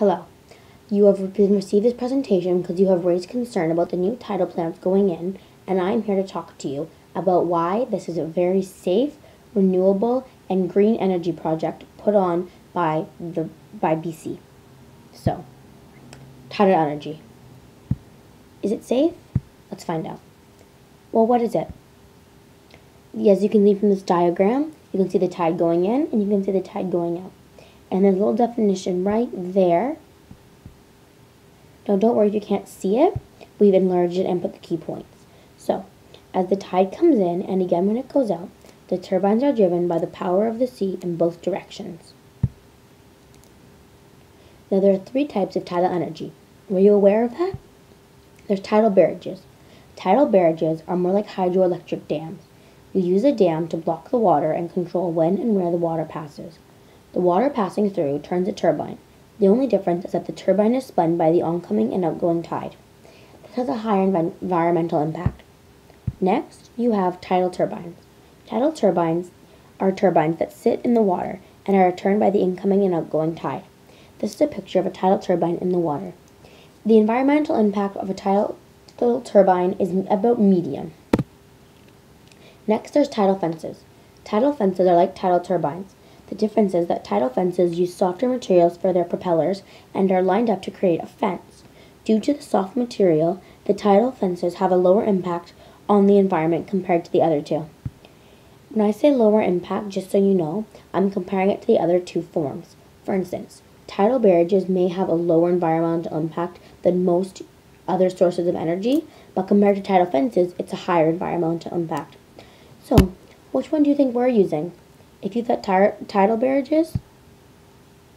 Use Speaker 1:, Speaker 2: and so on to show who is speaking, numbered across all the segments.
Speaker 1: Hello. You have been received this presentation because you have raised concern about the new tidal plants going in, and I am here to talk to you about why this is a very safe, renewable, and green energy project put on by the by BC. So, tidal energy. Is it safe? Let's find out. Well, what is it? As you can see from this diagram, you can see the tide going in and you can see the tide going out. And there's a little definition right there. Now don't worry if you can't see it. We've enlarged it and put the key points. So, as the tide comes in and again when it goes out, the turbines are driven by the power of the sea in both directions. Now there are three types of tidal energy. Were you aware of that? There's tidal barrages. Tidal barrages are more like hydroelectric dams. You use a dam to block the water and control when and where the water passes. The water passing through turns a turbine. The only difference is that the turbine is spun by the oncoming and outgoing tide. This has a higher env environmental impact. Next, you have tidal turbines. Tidal turbines are turbines that sit in the water and are turned by the incoming and outgoing tide. This is a picture of a tidal turbine in the water. The environmental impact of a tidal turbine is about medium. Next, there's tidal fences. Tidal fences are like tidal turbines. The difference is that tidal fences use softer materials for their propellers and are lined up to create a fence. Due to the soft material, the tidal fences have a lower impact on the environment compared to the other two. When I say lower impact, just so you know, I'm comparing it to the other two forms. For instance, tidal barrages may have a lower environmental impact than most other sources of energy, but compared to tidal fences, it's a higher environmental impact. So, which one do you think we're using? If you thought tidal barrages,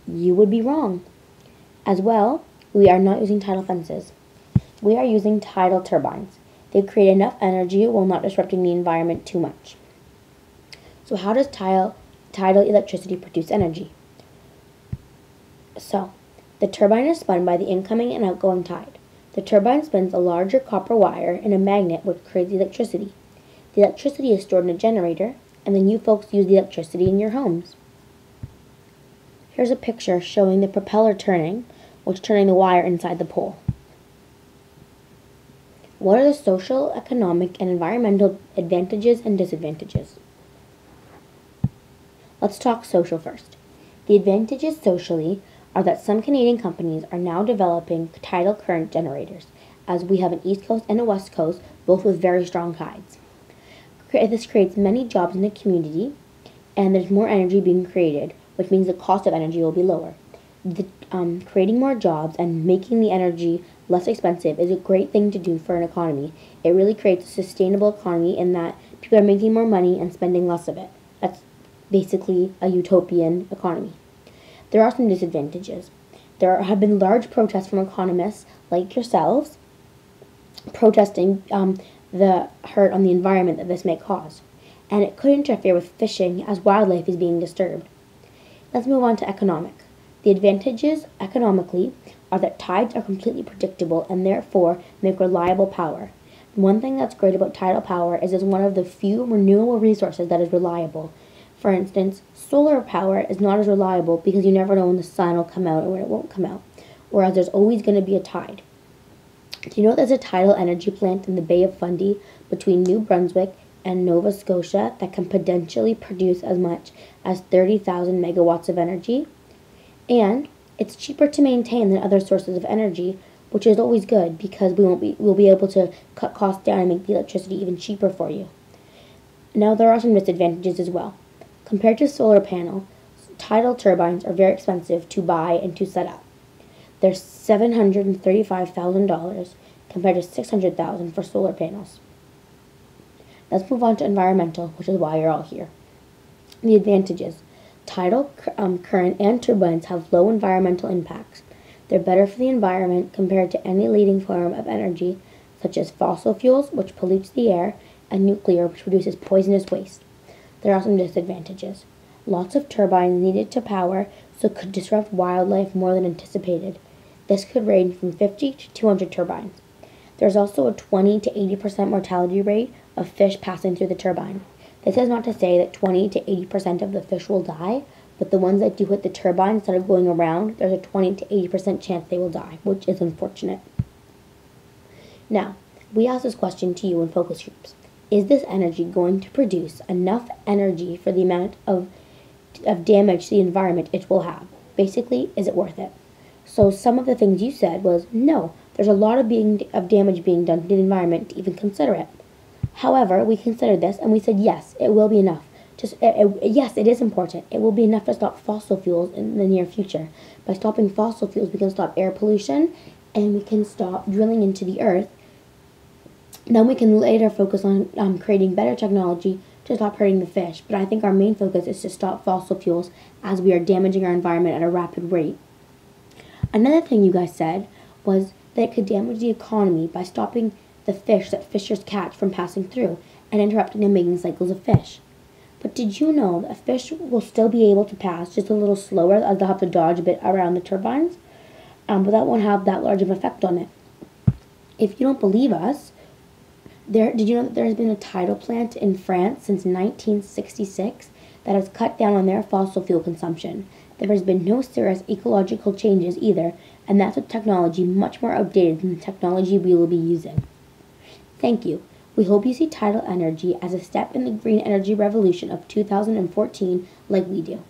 Speaker 1: you would be wrong. As well, we are not using tidal fences. We are using tidal turbines. They create enough energy while not disrupting the environment too much. So how does tidal, tidal electricity produce energy? So, the turbine is spun by the incoming and outgoing tide. The turbine spins a larger copper wire in a magnet which creates electricity. The electricity is stored in a generator, and then you folks use the electricity in your homes. Here's a picture showing the propeller turning, which turning the wire inside the pole. What are the social, economic, and environmental advantages and disadvantages? Let's talk social first. The advantages socially are that some Canadian companies are now developing tidal current generators, as we have an East Coast and a West Coast, both with very strong tides. This creates many jobs in the community, and there's more energy being created, which means the cost of energy will be lower. The, um, creating more jobs and making the energy less expensive is a great thing to do for an economy. It really creates a sustainable economy in that people are making more money and spending less of it. That's basically a utopian economy. There are some disadvantages. There have been large protests from economists like yourselves protesting um, the hurt on the environment that this may cause, and it could interfere with fishing as wildlife is being disturbed. Let's move on to economic. The advantages economically are that tides are completely predictable and therefore make reliable power. One thing that's great about tidal power is it's one of the few renewable resources that is reliable. For instance, solar power is not as reliable because you never know when the sun will come out or when it won't come out, whereas there's always going to be a tide. Do you know there's a tidal energy plant in the Bay of Fundy between New Brunswick and Nova Scotia that can potentially produce as much as 30,000 megawatts of energy? And it's cheaper to maintain than other sources of energy, which is always good because we won't be we'll be able to cut costs down and make the electricity even cheaper for you. Now there are some disadvantages as well. Compared to solar panel, tidal turbines are very expensive to buy and to set up. They're $735,000 compared to 600,000 for solar panels. Let's move on to environmental, which is why you're all here. The advantages. Tidal um, current and turbines have low environmental impacts. They're better for the environment compared to any leading form of energy, such as fossil fuels, which pollutes the air, and nuclear, which produces poisonous waste. There are some disadvantages. Lots of turbines needed to power, so could disrupt wildlife more than anticipated. This could range from 50 to 200 turbines. There's also a 20 to 80% mortality rate of fish passing through the turbine. This is not to say that 20 to 80% of the fish will die, but the ones that do hit the turbine instead of going around, there's a 20 to 80% chance they will die, which is unfortunate. Now, we asked this question to you in focus groups. Is this energy going to produce enough energy for the amount of, of damage to the environment it will have? Basically, is it worth it? So some of the things you said was no, there's a lot of being of damage being done to the environment to even consider it. However, we considered this and we said yes, it will be enough. Just it, it, yes, it is important. It will be enough to stop fossil fuels in the near future. By stopping fossil fuels, we can stop air pollution and we can stop drilling into the earth. Then we can later focus on um, creating better technology to stop hurting the fish. But I think our main focus is to stop fossil fuels as we are damaging our environment at a rapid rate. Another thing you guys said was that it could damage the economy by stopping the fish that fishers catch from passing through and interrupting the mating cycles of fish. But did you know that fish will still be able to pass just a little slower as they'll have to dodge a bit around the turbines? Um, but that won't have that large of an effect on it. If you don't believe us, there did you know that there has been a tidal plant in France since 1966 that has cut down on their fossil fuel consumption. There has been no serious ecological changes either, and that's with technology much more outdated than the technology we will be using. Thank you. We hope you see tidal energy as a step in the green energy revolution of 2014 like we do.